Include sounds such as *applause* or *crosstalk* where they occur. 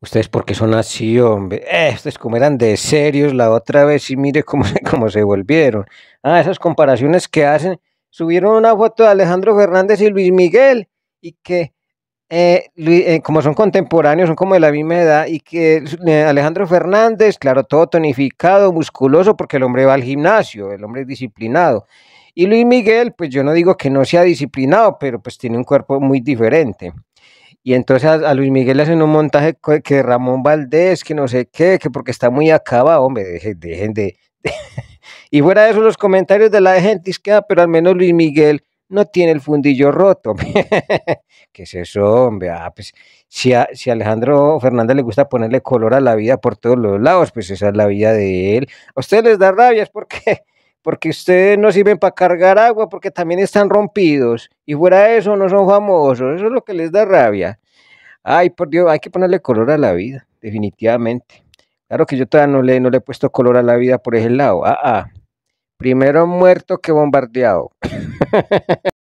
Ustedes porque son así, hombre. Eh, ustedes como eran de serios la otra vez y mire cómo, se- cómo se volvieron. Ah, esas comparaciones que hacen. Subieron una foto de Alejandro Fernández y Luis Miguel y que eh, eh, como son contemporáneos, son como de la misma edad y que Alejandro Fernández, claro, todo tonificado, musculoso, porque el hombre va al gimnasio, el hombre es disciplinado. Y Luis Miguel, pues yo no digo que no sea disciplinado, pero pues tiene un cuerpo muy diferente. Y entonces a, Luis Miguel le hacen un montaje que Ramón Valdés, que no sé qué, que porque está muy acabado, hombre, dejen, de... *laughs* Y fuera de eso, los comentarios de la gente es que, ah, pero al menos Luis Miguel no tiene el fundillo roto. *laughs* ¿Qué es eso, hombre? Ah, pues si a, si Alejandro Fernández le gusta ponerle color a la vida por todos los lados, pues esa es la vida de él. A ustedes les da rabia, es porque, porque ustedes no sirven para cargar agua, porque también están rompidos. Y fuera de eso, no son famosos. Eso es lo que les da rabia. Ay, por Dios, hay que ponerle color a la vida, definitivamente. Claro que yo todavía no le, no le he puesto color a la vida por ese lado. Ah, ah. Primero muerto que bombardeado. *laughs*